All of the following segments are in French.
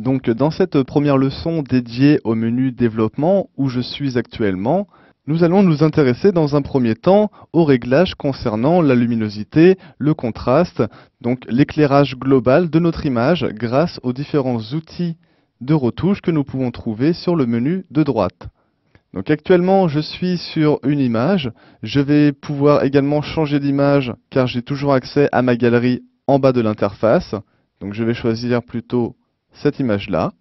Donc dans cette première leçon dédiée au menu développement où je suis actuellement, nous allons nous intéresser dans un premier temps aux réglages concernant la luminosité, le contraste, donc l'éclairage global de notre image grâce aux différents outils de retouche que nous pouvons trouver sur le menu de droite. Donc actuellement je suis sur une image, je vais pouvoir également changer d'image car j'ai toujours accès à ma galerie en bas de l'interface. Donc je vais choisir plutôt cette image-là.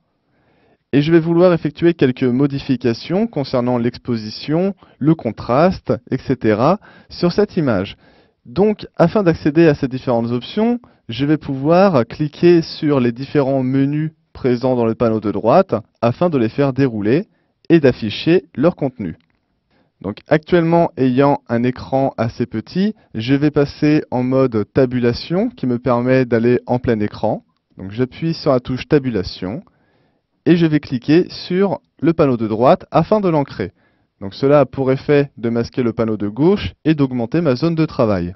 Et je vais vouloir effectuer quelques modifications concernant l'exposition, le contraste, etc. sur cette image. Donc, afin d'accéder à ces différentes options, je vais pouvoir cliquer sur les différents menus présents dans le panneau de droite afin de les faire dérouler et d'afficher leur contenu. Donc actuellement, ayant un écran assez petit, je vais passer en mode tabulation qui me permet d'aller en plein écran. J'appuie sur la touche tabulation et je vais cliquer sur le panneau de droite afin de l'ancrer. Donc cela a pour effet de masquer le panneau de gauche et d'augmenter ma zone de travail.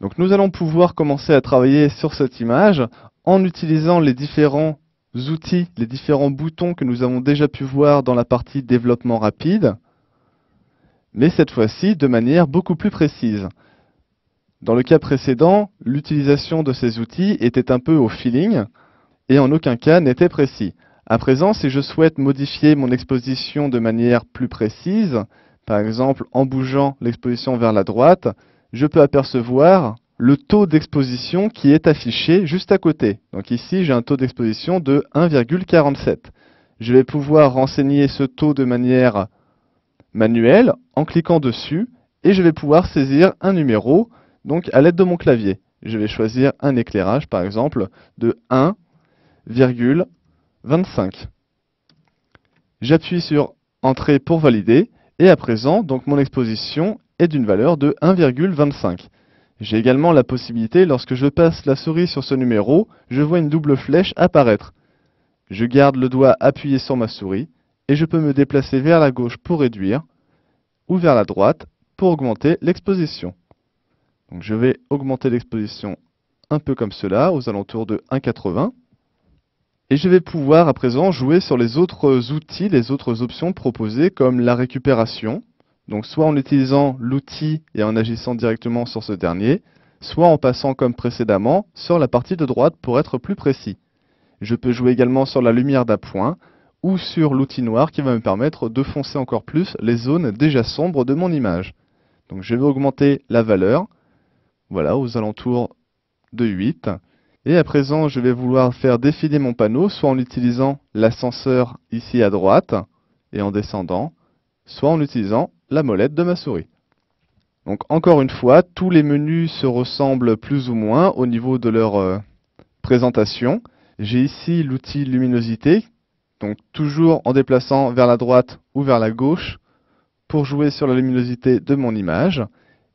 Donc nous allons pouvoir commencer à travailler sur cette image en utilisant les différents outils, les différents boutons que nous avons déjà pu voir dans la partie développement rapide, mais cette fois-ci de manière beaucoup plus précise. Dans le cas précédent, l'utilisation de ces outils était un peu au feeling et en aucun cas n'était précis. À présent, si je souhaite modifier mon exposition de manière plus précise, par exemple en bougeant l'exposition vers la droite, je peux apercevoir le taux d'exposition qui est affiché juste à côté. Donc ici, j'ai un taux d'exposition de 1,47. Je vais pouvoir renseigner ce taux de manière manuelle en cliquant dessus et je vais pouvoir saisir un numéro donc à l'aide de mon clavier, je vais choisir un éclairage par exemple de 1,25. J'appuie sur Entrée pour valider et à présent donc mon exposition est d'une valeur de 1,25. J'ai également la possibilité, lorsque je passe la souris sur ce numéro, je vois une double flèche apparaître. Je garde le doigt appuyé sur ma souris et je peux me déplacer vers la gauche pour réduire ou vers la droite pour augmenter l'exposition. Je vais augmenter l'exposition un peu comme cela, aux alentours de 1,80. Et je vais pouvoir à présent jouer sur les autres outils, les autres options proposées comme la récupération, donc soit en utilisant l'outil et en agissant directement sur ce dernier, soit en passant comme précédemment sur la partie de droite pour être plus précis. Je peux jouer également sur la lumière d'appoint ou sur l'outil noir qui va me permettre de foncer encore plus les zones déjà sombres de mon image. Donc je vais augmenter la valeur voilà, aux alentours de 8. Et à présent, je vais vouloir faire défiler mon panneau, soit en utilisant l'ascenseur ici à droite, et en descendant, soit en utilisant la molette de ma souris. Donc encore une fois, tous les menus se ressemblent plus ou moins au niveau de leur euh, présentation. J'ai ici l'outil luminosité, donc toujours en déplaçant vers la droite ou vers la gauche pour jouer sur la luminosité de mon image,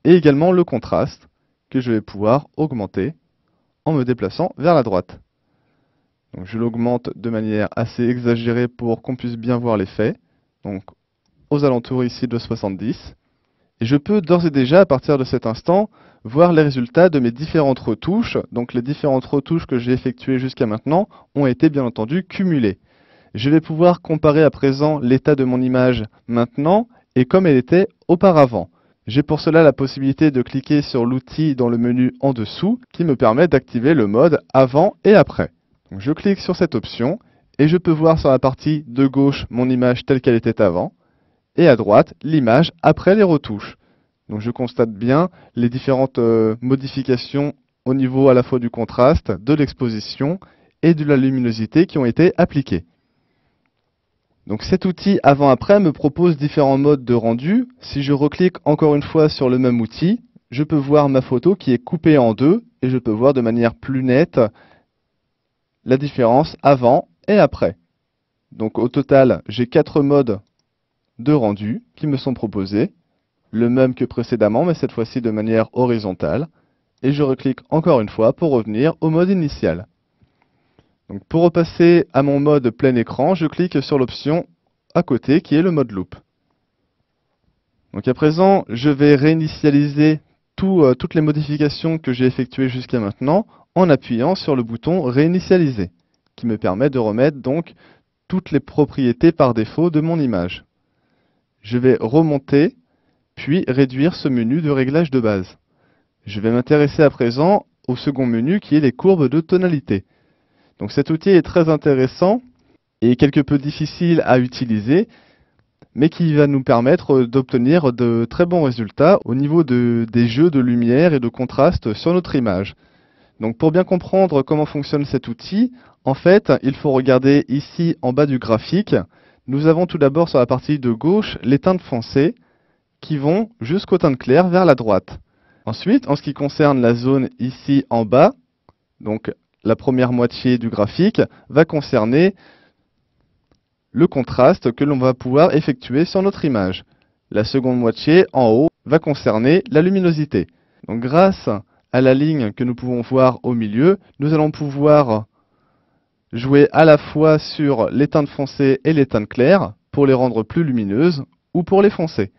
et également le contraste que je vais pouvoir augmenter en me déplaçant vers la droite. Je l'augmente de manière assez exagérée pour qu'on puisse bien voir l'effet. Donc aux alentours ici de 70. Et je peux d'ores et déjà, à partir de cet instant, voir les résultats de mes différentes retouches. Donc les différentes retouches que j'ai effectuées jusqu'à maintenant ont été bien entendu cumulées. Je vais pouvoir comparer à présent l'état de mon image maintenant et comme elle était auparavant. J'ai pour cela la possibilité de cliquer sur l'outil dans le menu en dessous qui me permet d'activer le mode avant et après. je clique sur cette option et je peux voir sur la partie de gauche mon image telle qu'elle était avant et à droite l'image après les retouches. Donc je constate bien les différentes euh, modifications au niveau à la fois du contraste, de l'exposition et de la luminosité qui ont été appliquées. Donc cet outil avant-après me propose différents modes de rendu. Si je reclique encore une fois sur le même outil, je peux voir ma photo qui est coupée en deux et je peux voir de manière plus nette la différence avant et après. Donc au total, j'ai quatre modes de rendu qui me sont proposés, le même que précédemment mais cette fois-ci de manière horizontale. Et je reclique encore une fois pour revenir au mode initial pour repasser à mon mode plein écran, je clique sur l'option à côté qui est le mode loop. Donc à présent, je vais réinitialiser euh, toutes les modifications que j'ai effectuées jusqu'à maintenant en appuyant sur le bouton réinitialiser. qui me permet de remettre donc toutes les propriétés par défaut de mon image. Je vais remonter, puis réduire ce menu de réglage de base. Je vais m'intéresser à présent au second menu qui est les courbes de tonalité. Donc cet outil est très intéressant et quelque peu difficile à utiliser, mais qui va nous permettre d'obtenir de très bons résultats au niveau de, des jeux de lumière et de contraste sur notre image. Donc pour bien comprendre comment fonctionne cet outil, en fait, il faut regarder ici en bas du graphique. Nous avons tout d'abord sur la partie de gauche les teintes foncées qui vont jusqu'aux teintes claires vers la droite. Ensuite, en ce qui concerne la zone ici en bas, donc la première moitié du graphique va concerner le contraste que l'on va pouvoir effectuer sur notre image. La seconde moitié, en haut, va concerner la luminosité. Donc grâce à la ligne que nous pouvons voir au milieu, nous allons pouvoir jouer à la fois sur les teintes foncées et les teintes claires pour les rendre plus lumineuses ou pour les foncer.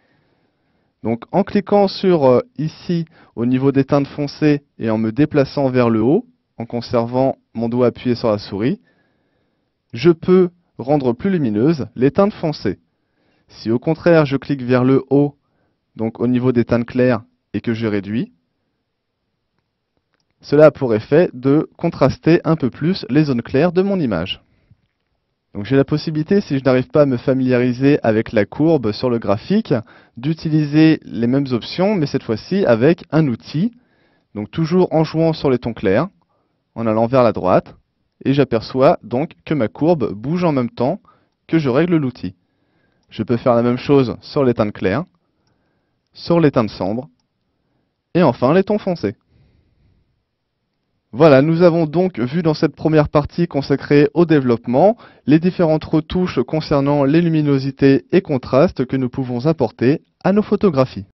Donc en cliquant sur euh, ici au niveau des teintes foncées et en me déplaçant vers le haut, en conservant mon doigt appuyé sur la souris, je peux rendre plus lumineuses les teintes foncées. Si au contraire je clique vers le haut, donc au niveau des teintes claires, et que je réduis, cela a pour effet de contraster un peu plus les zones claires de mon image. Donc j'ai la possibilité, si je n'arrive pas à me familiariser avec la courbe sur le graphique, d'utiliser les mêmes options, mais cette fois-ci avec un outil. Donc toujours en jouant sur les tons clairs, en allant vers la droite, et j'aperçois donc que ma courbe bouge en même temps que je règle l'outil. Je peux faire la même chose sur les teintes claires, sur les teintes sombres, et enfin les tons foncés. Voilà, nous avons donc vu dans cette première partie consacrée au développement les différentes retouches concernant les luminosités et contrastes que nous pouvons apporter à nos photographies.